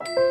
아